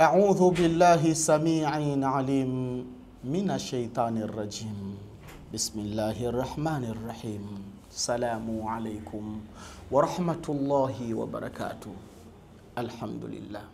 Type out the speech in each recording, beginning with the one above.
أعوذ بالله سميع عليم من الشيطان الرجيم. بسم الله الرحمن الرحيم. السلام عليكم ورحمة الله وبركاته. الحمد لله.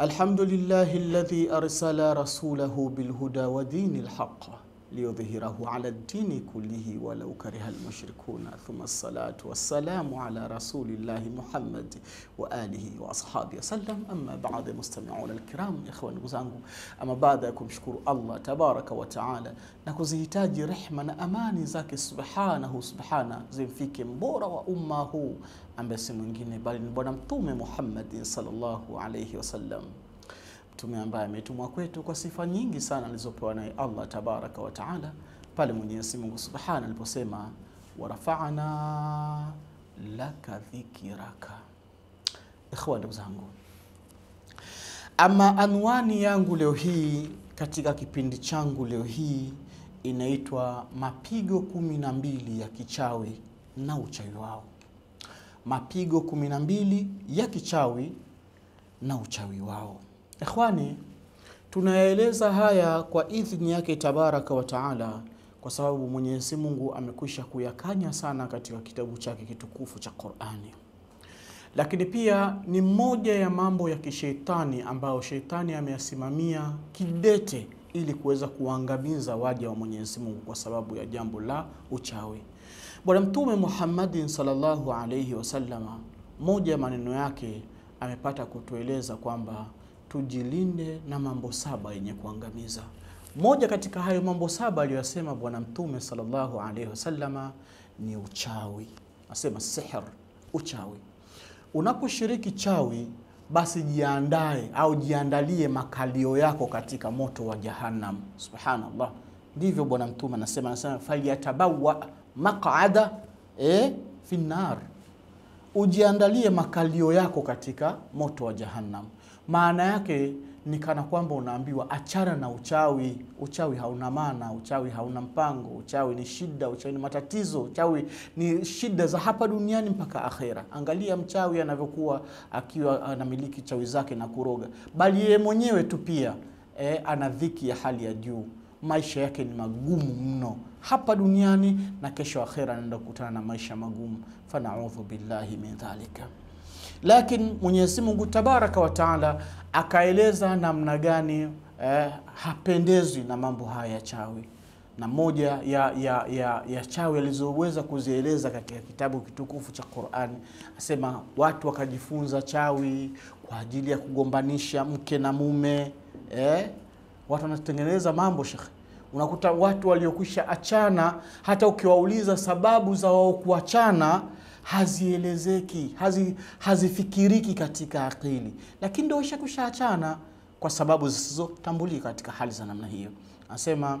الحمد لله الذي أرسل رسوله بالهدى ودين الحق. ليظهره على الدين كله ولو كره المشركون. ثم الصلاة والسلام على رسول الله محمد وآله وأصحابه وسلم. أما بعد مستمعون الكرام إخوان وزانكم أما بعد أكم شكر الله تبارك وتعالى. نكوزي تاجي رحمة أمان زاك سبحانه سبحانه. زين فيك مبورة وأمه. أما بس من جيني بل محمد صلى الله عليه وسلم. Mtume ambaye ametumwa kwetu kwa sifa nyingi sana alizopewa naye Allah tabaraka wa taala pale Mwenyezi Mungu subhana aliposema warafa'na laka dhikiraka. Ikhwa, ndugu zangu, ama anwani yangu leo hii katika kipindi changu leo hii inaitwa mapigo kumi na mbili ya kichawi na uchawi wao. Mapigo kumi na mbili ya kichawi na uchawi wao. Ikhwani, tunayaeleza haya kwa idhini yake tabaraka wa taala, kwa sababu Mwenyezi Mungu amekwisha kuyakanya sana katika kitabu chake kitukufu cha Qur'ani. Lakini pia ni moja ya mambo ya kisheitani ambayo sheitani ameyasimamia kidete ili kuweza kuangamiza waja wa Mwenyezi Mungu kwa sababu ya jambo la uchawi. Bwana Mtume Muhammadin sallallahu alayhi wasallama, moja ya maneno yake amepata kutueleza kwamba tujilinde na mambo saba yenye kuangamiza. Moja katika hayo mambo saba aliyosema Bwana Mtume sallallahu alaihi wasallama ni uchawi. Asema sihr, uchawi. Unaposhiriki chawi, basi jiandae au jiandalie makalio yako katika moto wa Jahannam. Subhanallah, ndivyo Bwana Mtume anasema, anasema falyatabawa maqada e, finnar, ujiandalie makalio yako katika moto wa Jahannam. Maana yake ni kana kwamba unaambiwa achana na uchawi. Uchawi hauna maana, uchawi hauna mpango, uchawi ni shida, uchawi ni matatizo, uchawi ni shida za hapa duniani mpaka akhera. Angalia mchawi anavyokuwa akiwa anamiliki chawi zake na kuroga, bali yeye mwenyewe tu pia e, ana dhiki ya hali ya juu. Maisha yake ni magumu mno hapa duniani na kesho akhera anaenda kukutana na maisha magumu. Fanaudhu billahi min dhalika. Lakini Mwenyezi Mungu tabaraka wa taala akaeleza namna gani eh, hapendezwi na mambo haya ya chawi, na moja ya, ya, ya, ya chawi alizoweza kuzieleza katika kitabu kitukufu cha Qur'an, asema watu wakajifunza chawi kwa ajili ya kugombanisha mke na mume eh, watu wanatengeneza mambo shekhe unakuta watu waliokwisha achana, hata ukiwauliza sababu za wao kuachana hazielezeki, hazi, hazifikiriki katika akili, lakini ndio ishakusha achana kwa sababu zisizotambulika katika hali za namna hiyo. Anasema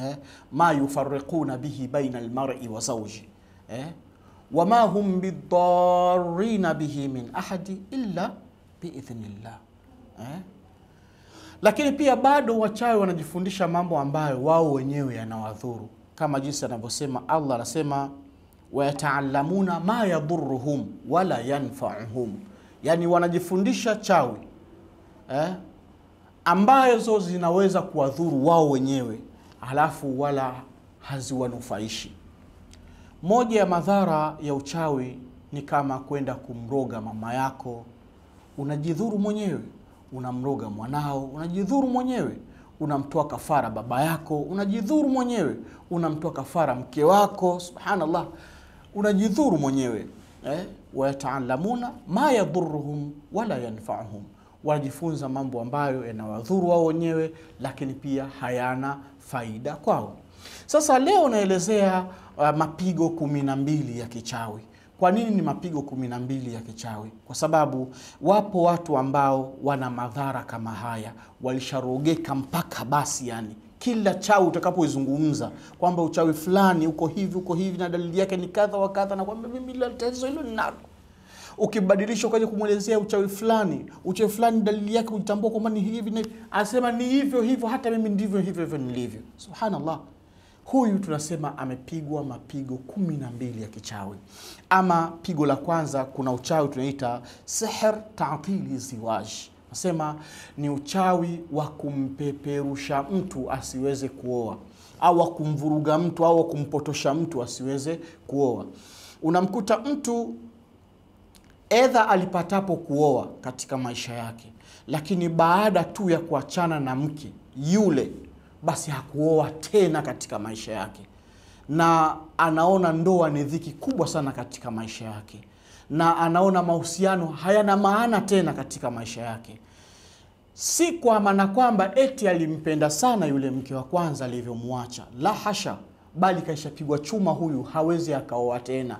eh, ma yufariquna bihi baina almar'i wa zauji eh, wama hum bidarina bihi min ahadi illa biidhnillah eh, lakini pia bado wachawe wanajifundisha mambo ambayo wao wenyewe yanawadhuru, kama jinsi anavyosema Allah, anasema wayataallamuna ma yadhuruhum wala yanfauhum, yani wanajifundisha chawi eh, ambazo zinaweza kuwadhuru wao wenyewe halafu wala haziwanufaishi. Moja ya madhara ya uchawi ni kama kwenda kumroga mama yako, unajidhuru mwenyewe unamroga mwanao, unajidhuru mwenyewe. Unamtoa kafara baba yako, unajidhuru mwenyewe. Unamtoa kafara mke wako, subhanallah, unajidhuru mwenyewe eh? Wayataalamuna ma yadhuruhum wala yanfauhum, wanajifunza mambo ambayo yanawadhuru wao wenyewe, lakini pia hayana faida kwao. Sasa leo naelezea uh, mapigo kumi na mbili ya kichawi. Kwa nini ni mapigo kumi na mbili ya kichawi? Kwa sababu wapo watu ambao wana madhara kama haya, walisharogeka mpaka basi, yani kila chawi utakapoizungumza kwamba uchawi fulani uko hivi uko hivi na dalili yake ni kadha wa kadha, na kwamba mimi tatizo hilo ninalo. Ukibadilisha ukaja kumwelezea uchawi fulani, uchawi fulani dalili yake ujitambua kwamba ni hivi, na anasema ni hivyo hivyo, hata mimi ndivyo hivyo hivyo nilivyo. Subhanallah. huyu tunasema amepigwa mapigo kumi na mbili ya kichawi. Ama pigo la kwanza, kuna uchawi tunaita sihr taatili ziwaj, nasema ni uchawi wa kumpeperusha mtu asiweze kuoa au kumvuruga mtu au kumpotosha mtu asiweze kuoa. Unamkuta mtu edha alipatapo kuoa katika maisha yake, lakini baada tu ya kuachana na mke yule, basi hakuoa tena katika maisha yake, na anaona ndoa ni dhiki kubwa sana katika maisha yake, na anaona mahusiano hayana maana tena katika maisha yake. Si kwa maana kwamba eti alimpenda sana yule mke wa kwanza alivyomwacha, la hasha, bali kaishapigwa chuma, huyu hawezi akaoa tena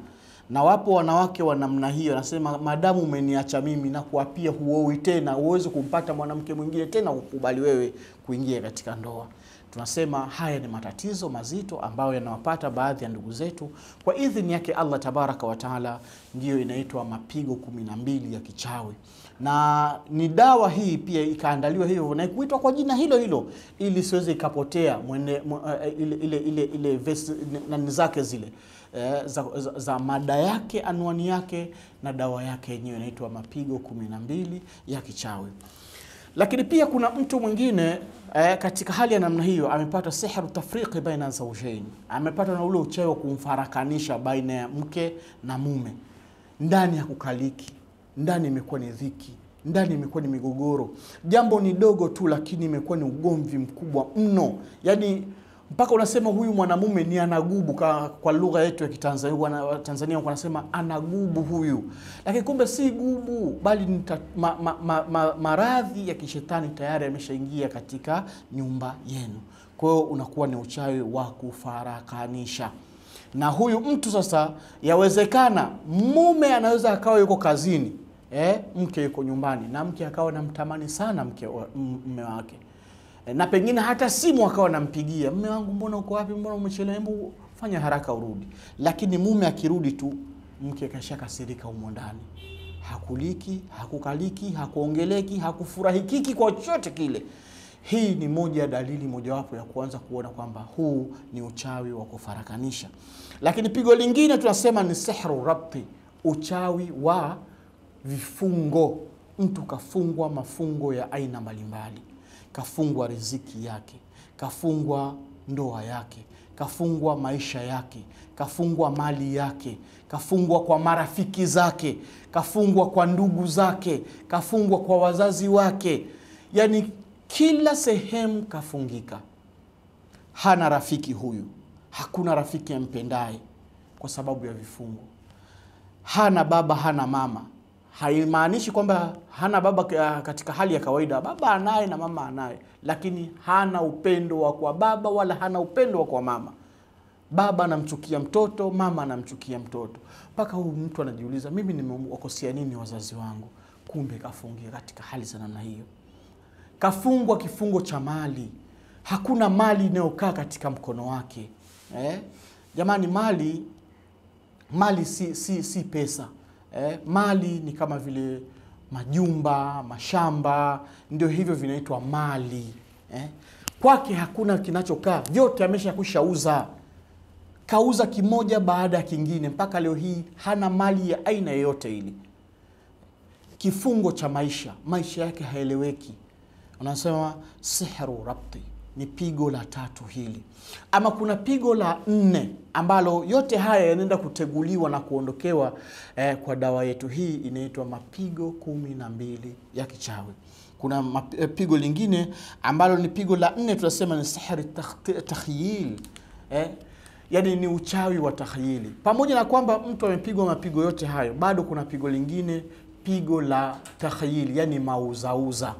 na wapo wanawake wa namna hiyo, anasema madamu umeniacha mimi na kuapia huoi tena, huwezi kumpata mwanamke mwingine tena ukubali wewe kuingia katika ndoa. Tunasema haya ni matatizo mazito ambayo yanawapata baadhi ya ndugu zetu. Kwa idhini yake Allah tabaraka wa taala, ndiyo inaitwa mapigo kumi na mbili ya kichawi, na ni dawa hii pia ikaandaliwa hivyo na kuitwa kwa jina hilo hilo ili siweze ikapotea mwene, mw, uh, ile, ile, ile, ile vesi nani zake zile eh, za, za, za mada yake anwani yake na dawa yake yenyewe inaitwa mapigo kumi na mbili ya kichawi. Lakini pia kuna mtu mwingine eh, katika hali ya namna hiyo amepata sihru tafriqi baina zawjain, amepata na ule uchawi wa kumfarakanisha baina ya mke na mume, ndani ya kukaliki, ndani imekuwa ni dhiki ndani imekuwa ni migogoro, jambo ni dogo tu, lakini imekuwa ni ugomvi mkubwa mno, yaani mpaka unasema huyu mwanamume ni anagubu kwa, kwa lugha yetu ya Kitanzania Tanzania wanasema anagubu huyu, lakini kumbe si gubu, bali ni ma, ma, ma, ma, maradhi ya kishetani tayari yameshaingia katika nyumba yenu. Kwa hiyo unakuwa ni uchawi wa kufarakanisha na huyu mtu sasa. Yawezekana mume anaweza akawa yuko kazini eh, mke yuko nyumbani na mke akawa namtamani sana mke mume wake na pengine hata simu akawa nampigia, mme wangu, mbona uko wapi? Mbona umechelewa? Hebu fanya haraka urudi. Lakini mume akirudi tu mke kashakasirika humo ndani, hakuliki, hakukaliki, hakuongeleki, hakufurahikiki kwa chochote kile. Hii ni moja ya dalili mojawapo ya kuanza kuona kwamba huu ni uchawi wa kufarakanisha. Lakini pigo lingine tunasema ni sihru rabti, uchawi wa vifungo. Mtu kafungwa mafungo ya aina mbalimbali kafungwa riziki yake, kafungwa ndoa yake, kafungwa maisha yake, kafungwa mali yake, kafungwa kwa marafiki zake, kafungwa kwa ndugu zake, kafungwa kwa wazazi wake, yani kila sehemu kafungika. Hana rafiki huyu, hakuna rafiki ampendaye kwa sababu ya vifungo. Hana baba, hana mama haimaanishi kwamba hana baba katika hali ya kawaida. Baba anaye na mama anaye, lakini hana upendo wa kwa baba wala hana upendo wa kwa mama. Baba anamchukia mtoto, mama anamchukia mtoto, mpaka huyu mtu anajiuliza, mimi nimewakosea nini wazazi wangu? Kumbe kafungia katika hali za namna hiyo, kafungwa kifungo cha mali. Hakuna mali inayokaa katika mkono wake eh? Jamani, mali mali si, si, si pesa Eh, mali ni kama vile majumba, mashamba, ndio hivyo vinaitwa mali eh. Kwake hakuna kinachokaa, vyote amesha kushauza, kauza kimoja baada ya kingine, mpaka leo hii hana mali ya aina yoyote ile. Kifungo cha maisha, maisha yake haeleweki. Unasema sihru rabti ni pigo la tatu hili, ama kuna pigo la nne ambalo yote haya yanaenda kuteguliwa na kuondokewa eh, kwa dawa yetu hii inaitwa mapigo kumi na mbili ya kichawi. Kuna pigo lingine ambalo ni pigo la nne, tunasema ni sihri takhyil eh, yani ni uchawi wa takhyili. Pamoja na kwamba mtu amepigwa mapigo yote hayo, bado kuna pigo lingine, pigo la takhyili, yani mauzauza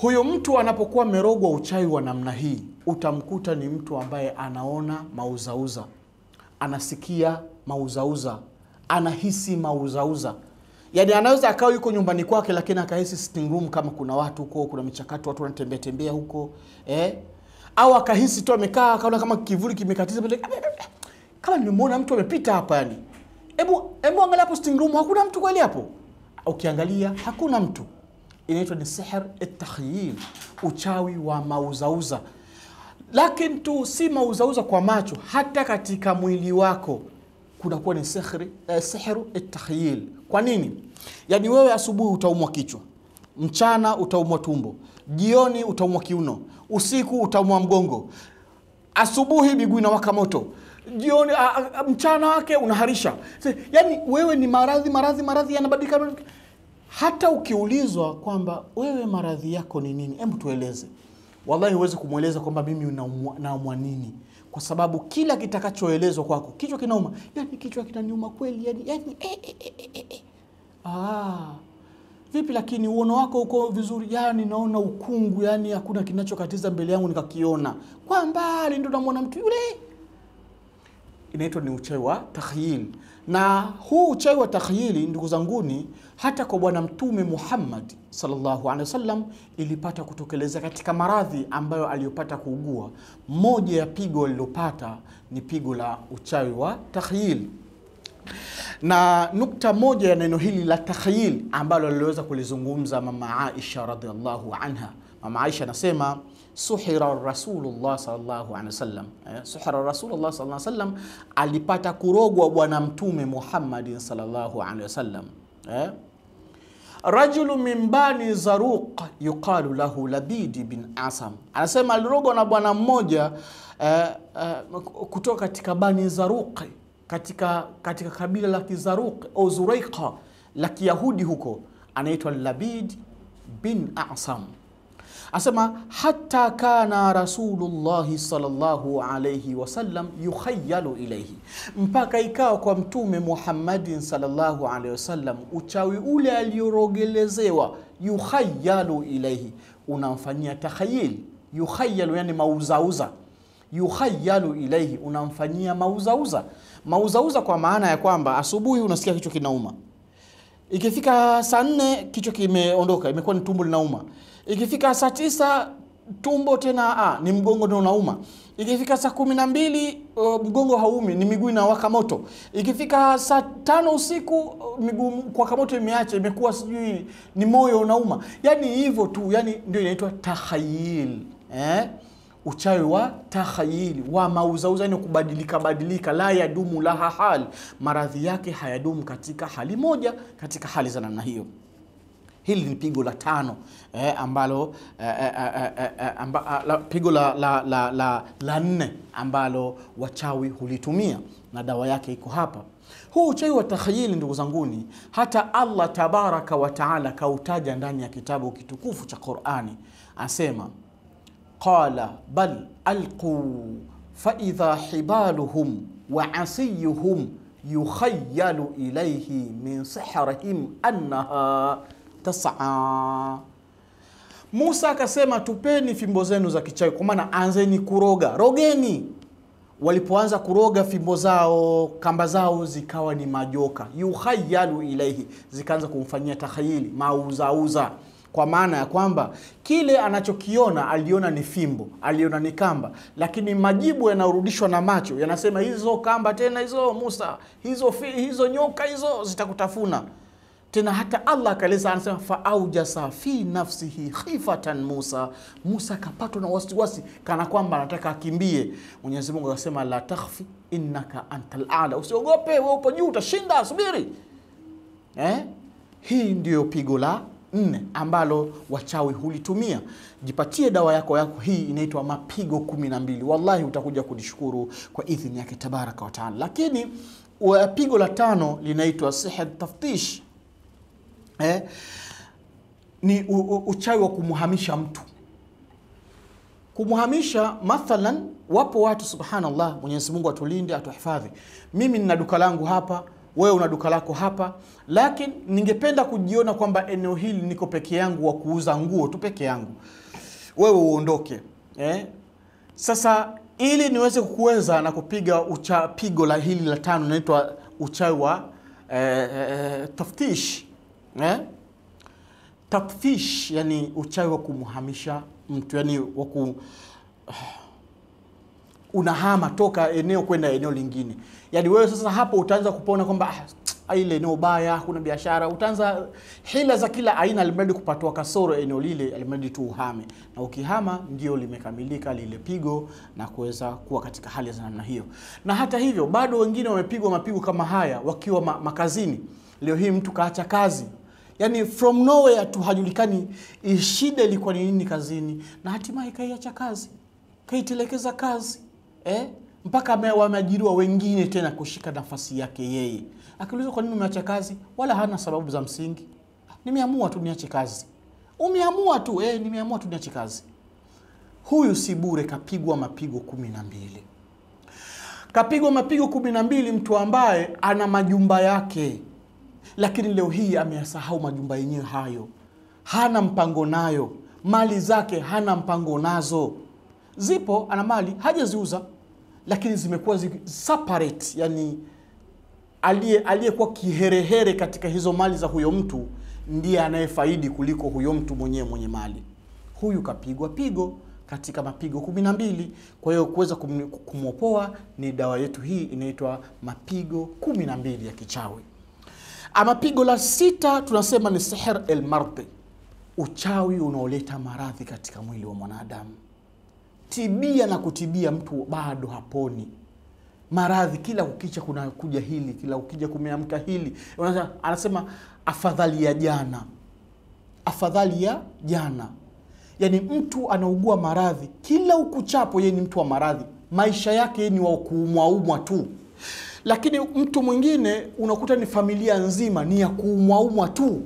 huyo mtu anapokuwa merogwa uchawi wa namna hii, utamkuta ni mtu ambaye anaona mauzauza, anasikia mauzauza, anahisi mauzauza. Yani anaweza akawa yuko nyumbani kwake, lakini akahisi sitting room kama kuna watu huko, kuna michakato, watu wanatembea tembea huko eh? Au akahisi tu amekaa, akaona kama kivuli kimekatiza, kama nimemwona mtu amepita hapa. Yani hebu hebu angalia hapo sitting room, hakuna mtu kweli hapo? Ukiangalia hakuna mtu inaitwa ni sihr takhyil, uchawi wa mauzauza. lakini tu si mauzauza kwa macho, hata katika mwili wako kunakuwa ni sihri, eh, sihru takhyil. Kwa nini? yani wewe asubuhi utaumwa kichwa, mchana utaumwa tumbo, jioni utaumwa kiuno, usiku utaumwa mgongo, asubuhi miguu inawaka moto, jioni a, a, mchana wake unaharisha. Yaani wewe ni maradhi maradhi maradhi yanabadilika. Hata ukiulizwa kwamba wewe maradhi yako ni nini, hebu tueleze, wallahi huwezi kumweleza kwamba mimi naumwa nini, kwa sababu kila kitakachoelezwa kwako, kichwa kinauma, yani kichwa kinaniuma kweli, yani, yani eh, eh, eh, eh, eh. Ah, vipi lakini uono wako uko vizuri? Yani naona ukungu, yani hakuna kinachokatiza mbele yangu nikakiona, kwa mbali ndo namwona mtu yule inaitwa ni uchawi wa takhyil. Na huu uchawi wa takhyili, ndugu zanguni, hata kwa Bwana Mtume Muhammad sallallahu alaihi wasallam ilipata kutokeleza katika maradhi ambayo aliyopata kuugua. Moja ya pigo alilopata ni pigo la uchawi wa takhyil na nukta moja ya neno hili la takhyil ambalo aliweza kulizungumza mama Aisha radhiallahu anha. Mama Aisha anasema suhira rasulullah sallallahu alaihi wasallam, eh, suhira rasulullah sallallahu alaihi wasallam, alipata kurogwa bwana mtume Muhammadin sallallahu alaihi wasallam eh? rajulu min bani Zaruq yuqalu lahu Labidi bin Asam, anasema alirogwa na bwana mmoja eh, eh, kutoka katika bani Zaruq katika, katika kabila la Kizaruq au Zuraika la Kiyahudi huko, anaitwa Labid bin Asam. Asema hata kana Rasulullahi sallallahu alayhi wasallam yukhayalu ilaihi, mpaka ikawa kwa Mtume Muhammadin sallallahu alayhi wasallam uchawi ule aliorogelezewa, yukhayalu ilaihi, unamfanyia takhayil. Yukhayalu yani mauzauza, yukhayalu ilaihi, unamfanyia mauzauza. Mauzauza kwa maana ya kwamba asubuhi unasikia kichwa kinauma, ikifika saa nne kichwa kimeondoka, imekuwa ni tumbo linauma ikifika saa tisa tumbo tena a, ni mgongo ndio unauma. Ikifika saa kumi na mbili uh, mgongo haumi, ni miguu inawaka moto. Ikifika saa tano usiku miguu kwaka moto imeacha, imekuwa sijui ni moyo unauma. Yani hivyo tu, yani ndio inaitwa tahayil eh? Uchawi wa takhayili wa mauzauza, ni kubadilika badilika, la yadumu laha hal, maradhi yake hayadumu katika hali moja, katika hali za namna hiyo. Hili ni pigo la tano eh, ambalo eh, eh, eh, eh, amba, la, pigo la, la, la, la, la nne ambalo wachawi hulitumia na dawa yake iko hapa. Huu uchawi wa takhayili, ndugu zanguni, hata Allah tabaraka wataala kautaja ndani ya kitabu kitukufu cha Qurani, asema qala bal alquu faidha hibaluhum wa asiyuhum yukhayalu ilaihi min sihrihim annaha tasaa. Musa akasema tupeni fimbo zenu za kichawi, kwa maana anzeni kuroga, rogeni. Walipoanza kuroga fimbo zao, kamba zao zikawa ni majoka, yukhayalu ilaihi, zikaanza kumfanyia takhayili, mauzauza, kwa maana ya kwamba kile anachokiona aliona ni fimbo, aliona ni kamba, lakini majibu yanarudishwa na macho yanasema hizo kamba tena hizo, Musa, hizo, fi, hizo nyoka hizo zitakutafuna. Tena hata Allah akaeleza, anasema faaujasa fi nafsihi khifatan Musa, Musa akapatwa na wasiwasi kana kwamba anataka akimbie. Mwenyezi Mungu akasema la takhfi innaka antal ala, usiogope wewe upo juu, utashinda, subiri. Eh, hii ndiyo pigo la nne ambalo wachawi hulitumia. Jipatie dawa yako yako, hii inaitwa mapigo kumi na mbili. Wallahi utakuja kunishukuru kwa idhini yake tabaraka wataala. Lakini pigo la tano linaitwa sihr taftish Eh, ni u, u, uchawi wa kumhamisha mtu. Kumhamisha mathalan, wapo watu subhanallah, Mwenyezi Mungu atulinde atuhifadhi. Mimi nina duka langu hapa, wewe una duka lako hapa, lakini ningependa kujiona kwamba eneo hili niko peke yangu wa kuuza nguo tu peke yangu, wewe uondoke eh? Sasa ili niweze kukuweza na kupiga ucha, pigo la hili la tano inaitwa uchawi wa eh, eh, taftish Eh? Taftish yani uchawi wa kumhamisha mtu yani wa waku unahama toka eneo kwenda eneo lingine. Yaani wewe sasa hapo utaanza kupona kwamba ah, ile eneo baya, kuna biashara, utaanza hila za kila aina, alimradi kupatwa kasoro eneo lile, alimradi tu uhame, na ukihama ndio limekamilika lile pigo na kuweza kuwa katika hali za namna hiyo. Na hata hivyo bado wengine wamepigwa mapigo kama haya wakiwa ma makazini. Leo hii mtu kaacha kazi yani from nowhere tu hajulikani shida ilikuwa ni nini kazini, na hatimaye kaiacha kazi, kaitelekeza kazi eh? mpaka wameajiriwa wengine tena kushika nafasi yake yeye. Akiulizwa kwa nini umeacha kazi, wala hana sababu za msingi, nimeamua tu niache kazi. Umeamua tu eh, nimeamua tu niache kazi. Huyu si bure, kapigwa mapigo kumi na mbili, kapigwa mapigo kumi na mbili, mtu ambaye ana majumba yake lakini leo hii ameyasahau majumba yenyewe hayo, hana mpango nayo, mali zake hana mpango nazo. Zipo, ana mali hajaziuza, lakini zimekuwa zi separate, yani aliyekuwa kiherehere katika hizo mali za huyo mtu ndiye anayefaidi kuliko huyo mtu mwenyewe mwenye mali. Huyu kapigwa pigo katika mapigo kumi na mbili. Kwa hiyo kuweza kumwopoa ni dawa yetu hii inaitwa mapigo kumi na mbili ya kichawi. Ama pigo la sita tunasema ni seher el mardhi, uchawi unaoleta maradhi katika mwili wa mwanadamu. Tibia na kutibia, mtu bado haponi. Maradhi kila ukicha kuna kuja hili, kila ukija kumeamka hili. Anasema afadhali ya jana, afadhali ya jana. Yani mtu anaugua maradhi kila ukuchapo, yeye ni mtu wa maradhi, maisha yake ni wa kuumwaumwa tu lakini mtu mwingine unakuta ni familia nzima ni ya kuumwaumwa tu.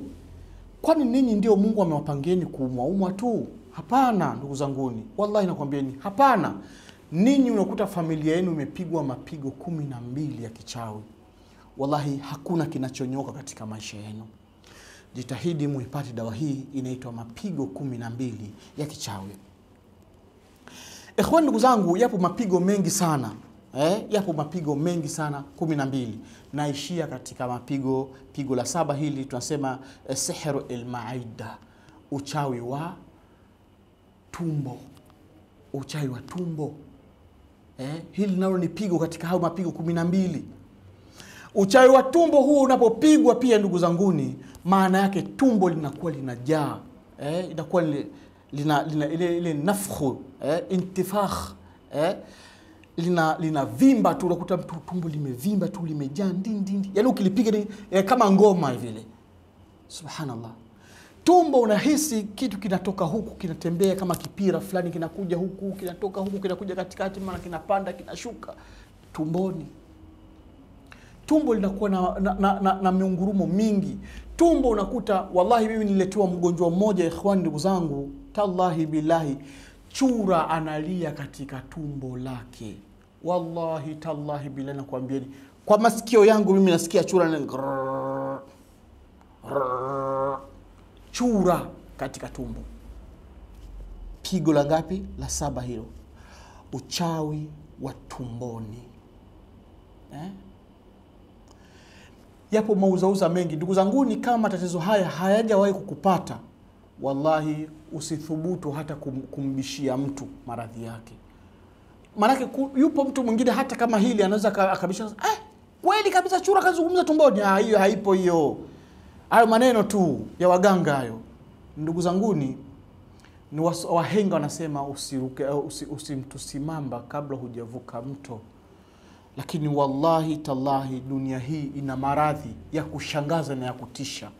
Kwani ninyi ndio Mungu amewapangieni kuumwaumwa tu? Hapana ndugu zanguni, wallahi nakwambieni hapana. Ninyi unakuta familia yenu imepigwa mapigo kumi na mbili ya kichawi. Wallahi hakuna kinachonyoka katika maisha yenu. Jitahidi muipate dawa hii, inaitwa mapigo kumi na mbili ya kichawi. Ikhwani, ndugu zangu, yapo mapigo mengi sana Eh, yapo mapigo mengi sana kumi na mbili. Naishia katika mapigo pigo la saba hili tunasema eh, sihru almaida, uchawi wa tumbo, uchawi wa tumbo. Eh, hili nalo ni pigo katika hayo mapigo kumi na mbili. Uchawi wa tumbo huo unapopigwa pia, ndugu zanguni, maana yake tumbo linakuwa linajaa. Eh, inakuwa lina, lina ile, ile nafhu eh, intifakh eh, lina lina vimba tu, unakuta mtu tumbo limevimba tu limejaa ndindindi, yaani ukilipiga ni eh, kama ngoma vile. Subhanallah, tumbo unahisi kitu kinatoka huku kinatembea kama kipira fulani, kinakuja huku kinatoka huku kinakuja katikati, maana kinapanda kinashuka tumboni. Tumbo linakuwa na, na, na, na, na miungurumo mingi. Tumbo unakuta, wallahi, mimi niletiwa mgonjwa mmoja, ikhwani, ndugu zangu, tallahi billahi, chura analia katika tumbo lake Wallahi tallahi billahi, nakwambieni kwa masikio yangu mimi nasikia chura chura katika tumbo. Pigo la ngapi? La saba hilo, uchawi wa tumboni eh? Yapo mauzauza mengi ndugu zanguni, kama tatizo haya hayajawahi kukupata, wallahi usithubutu hata kum, kumbishia mtu maradhi yake Maanake yupo mtu mwingine hata kama hili anaweza akabisha eh, kweli kabisa chura kazungumza tumboni. Ah, hiyo haipo hiyo, hayo maneno tu ya waganga hayo. Ndugu zanguni, ni wahenga wanasema usiruke usi, usimtusimamba kabla hujavuka mto. Lakini wallahi tallahi, dunia hii ina maradhi ya kushangaza na ya kutisha.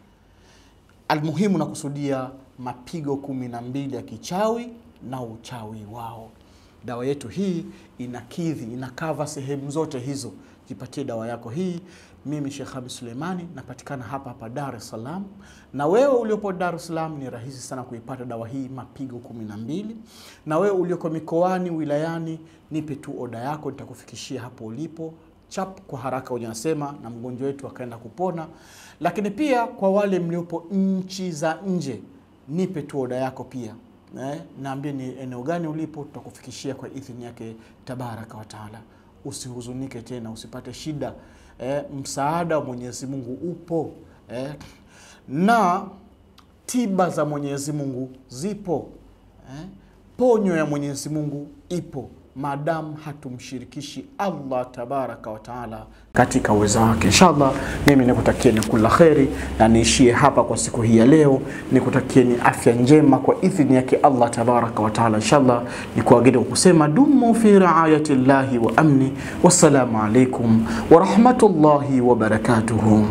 Almuhimu nakusudia mapigo kumi na mbili ya kichawi na uchawi wao. Dawa yetu hii inakidhi inakava sehemu zote hizo. Jipatie dawa yako hii. Mimi Sheikh Hamis Suleimani napatikana hapa hapa Dar es Salaam, na wewe uliopo Dar es Salaam ni rahisi sana kuipata dawa hii mapigo kumi na mbili. Na wewe ulioko mikoani, wilayani, nipe tu oda yako, nitakufikishia hapo ulipo chap kwa haraka unasema, na mgonjwa wetu akaenda kupona. Lakini pia kwa wale mliopo nchi za nje, nipe tu oda yako pia Eh, naambie ni eneo gani ulipo, tutakufikishia kwa idhini yake tabaraka wa taala. Usihuzunike tena, usipate shida eh, msaada wa Mwenyezi Mungu upo eh, na tiba za Mwenyezi Mungu zipo eh, ponyo ya Mwenyezi Mungu ipo. Maadamu hatumshirikishi Allah tabaraka wa taala katika uwezo wake. Inshallah, mimi nikutakieni kula kheri na niishie hapa kwa siku hii ya leo. Nikutakieni afya njema kwa idhini yake Allah tabaraka wa taala. Inshallah, kwa kusema dumu fi riayati llahi wa amni. Wassalamu alaikum wa rahmatullahi wa barakatuhu.